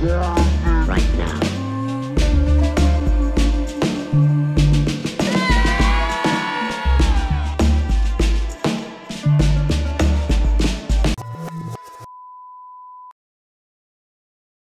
Yeah.